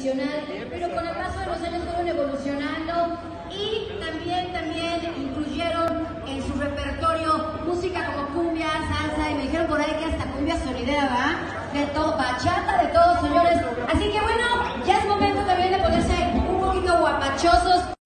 tradicional, pero con el paso de los años fueron evolucionando y también, también incluyeron en su repertorio música como cumbia, salsa y me dijeron por ahí que hasta cumbia sonidera, ¿va? De todo, bachata, de todos, señores. Así que bueno, ya es momento también de ponerse un poquito guapachosos.